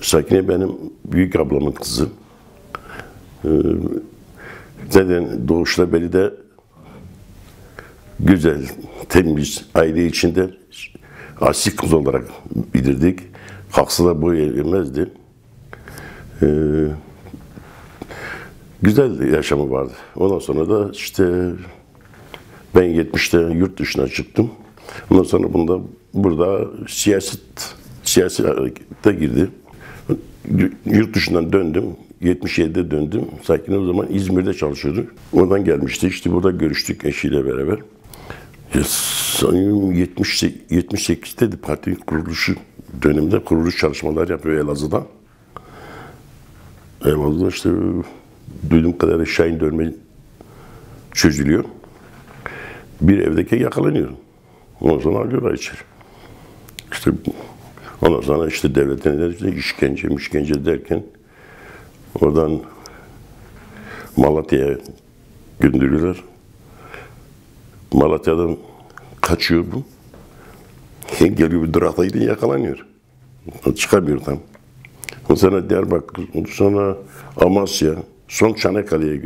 Sakine benim büyük ablamın kızı. Ee, zaten doğuşta beri de güzel, temiz, aile içinde asil kız olarak bilirdik. Kalksa da boy eğilmezdi. Ee, güzel yaşamı vardı. Ondan sonra da işte ben 70'te yurt dışına çıktım. Ondan sonra bunda burada siyaset siyasete girdi. Yurt dışından döndüm. 77'de döndüm. Sakin o zaman İzmir'de çalışıyordu. Oradan gelmişti. İşte burada görüştük eşiyle beraber. Ya, sanıyorum 70, 78'de partinin kuruluşu döneminde kuruluş çalışmalar yapıyor Elazığ'da. Elazığ'da işte duyduğum kadarıyla Şahin dönme çözülüyor. Bir evdeki yakalanıyor. Ondan sonra alıyorlar içeri. İşte ondan sonra işte devletin işte işkence, işkence derken oradan Malatya'ya gönderiyorlar. Malatya'dan kaçıyor bu. Geliyor bir duraktaydı yakalanıyor. Çıkamıyor tam. Ondan sonra Diyarbakır, sonra Amasya, son Çanakkale'ye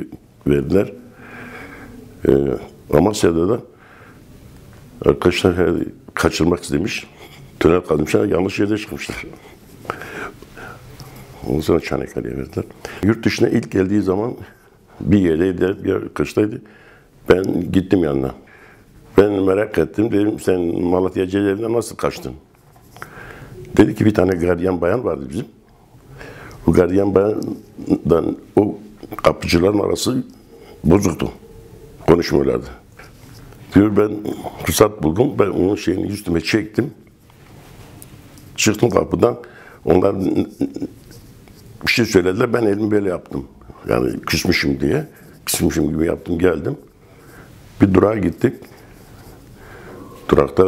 verdiler. Ee, Amasya'da da arkadaşlar kaçırmak istemiş. Tünel kazmışlar, yanlış yerde çıkmışlar. Ondan sonra Çanakkale'ye verdiler. Yurt dışına ilk geldiği zaman bir yerdeydi, bir arkadaştaydı. Ben gittim yanına. Ben merak ettim. Dedim sen Malatya cezaevinden nasıl kaçtın? Dedi ki bir tane gardiyan bayan vardı bizim. O gardiyan bayandan o kapıcıların arası bozuktu. Konuşmuyorlardı. Diyor ben fırsat buldum. Ben onun şeyini üstüme çektim. Çıktım kapıdan. Onlar bir şey söylediler. Ben elimi böyle yaptım. Yani küsmüşüm diye. Küsmüşüm gibi yaptım geldim. Bir durağa gittik. Durakta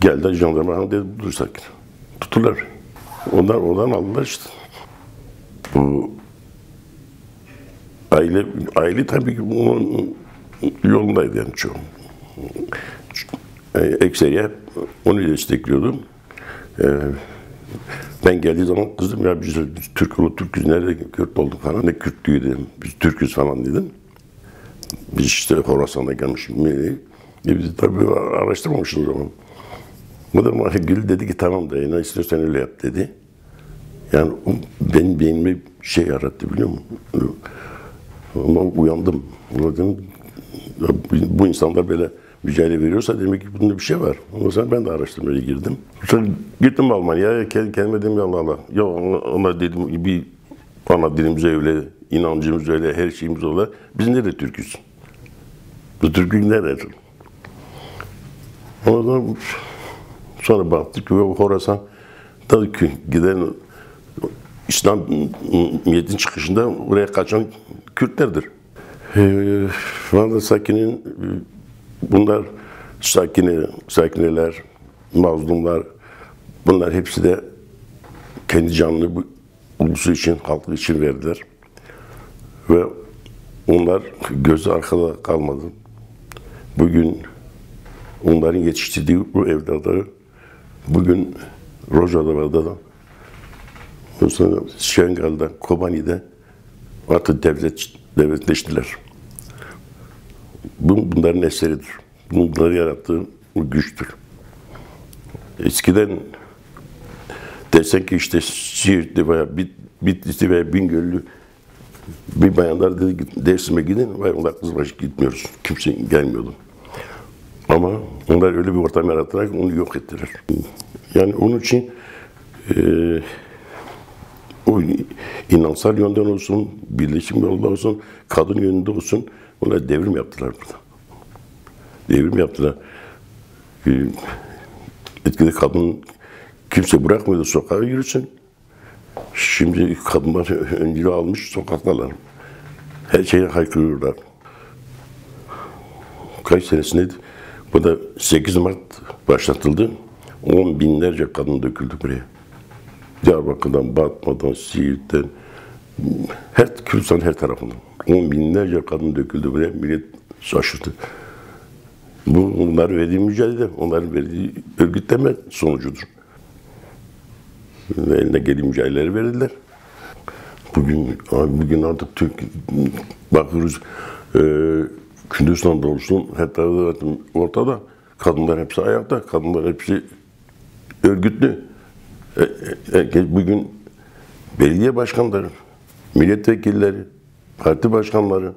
geldi jandarma hanım dedi dur sakin. Tuttular. Onlar oradan aldılar işte. Bu aile aile tabii ki bunun yolundaydı yani çoğu. E, ekseriye onu destekliyordu. E, ben geldiği zaman kızım ya biz, biz Türk olup Türk'üz nerede Kürt olduk falan ne Kürtlüğü dedim. Biz Türk'üz falan dedim. Biz işte Horasan'da gelmişiz. E biz tabii araştırmamışız o zaman. Bu da Gül dedi ki tamam da ne istiyorsan öyle yap dedi. Yani o benim beynime şey yarattı biliyor musun? Ondan uyandım. Dedim, bu insanlar böyle mücadele veriyorsa demek ki bunda bir şey var. Ondan sonra ben de araştırmaya girdim. Sonra gittim Almanya'ya. Kendime dedim ya Allah Allah. Ya ona, dedim bir ana dilimiz öyle, inancımız öyle, her şeyimiz öyle. Biz nerede Türk'üz? Bu Türklük nerede? Ondan sonra baktık ve Horasan tabii ki giden İslamiyet'in çıkışında buraya kaçan Kürtlerdir. Ee, Van'da Sakin'in bunlar sakine, sakineler, mazlumlar bunlar hepsi de kendi canını bu ulusu için, halkı için verdiler. Ve onlar gözü arkada kalmadı. Bugün onların yetiştirdiği bu evlatları bugün Rojava'da da Şengal'da, Kobani'de artık devlet, devletleştiler. Bu, bunların eseridir. Bunları yarattığı güçtür. Eskiden desen ki işte Siirt'te veya Bit, Bitlis'te veya Bingöl'lü bir bayanlar dedi Dersim'e gidin. Vay onlar kızbaşı gitmiyoruz. Kimse gelmiyordu. Ama onlar öyle bir ortam yaratarak onu yok ettiler. Yani onun için e, o inansal yönden olsun, birleşim yolunda olsun, kadın yönünde olsun onlar devrim yaptılar burada. Devrim yaptılar. E, etkili kadın kimse bırakmıyordu sokağa yürüsün. Şimdi kadınlar öncülüğü almış sokaktalar. Her şeye haykırıyorlar. Kaç senesinde bu da 8 Mart başlatıldı. 10 binlerce kadın döküldü buraya. Diyarbakır'dan, Batman'dan, Siirt'ten, her Kürdistan her tarafından. 10 binlerce kadın döküldü buraya. Millet şaşırdı. Bu onların verdiği mücadele, onların verdiği örgütleme sonucudur. Eline gelince elleri verdiler. Bugün bugün artık Türk bakıyoruz e, Kürdistan olsun hatta zaten ortada kadınlar hepsi ayakta, kadınlar hepsi örgütlü. E, e, herkes bugün belediye başkanları, milletvekilleri, parti başkanları,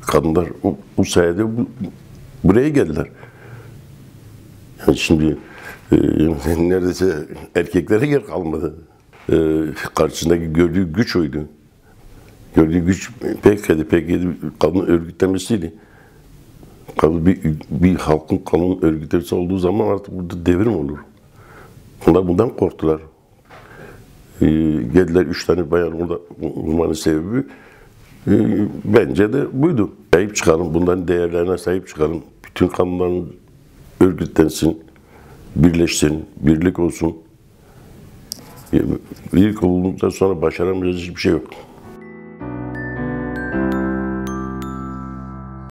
kadınlar o, o sayede bu, buraya geldiler. Yani şimdi e, neredeyse erkeklere yer kalmadı. E, karşısındaki gördüğü güç oydu. Gördüğü güç PKK'da, PKK'da kadın örgütlemesiydi. Kadın bir, bir halkın kanun örgütlemesi olduğu zaman artık burada devrim olur. Onlar bundan korktular. E, geldiler üç tane bayan orada vurmanın sebebi e, bence de buydu. Sahip çıkalım, bunların değerlerine sahip çıkalım. Bütün kanunların örgütlensin, birleşsin, birlik olsun. Birlik olduktan sonra başaramayacağız hiçbir şey yok.